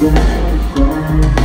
Yeah.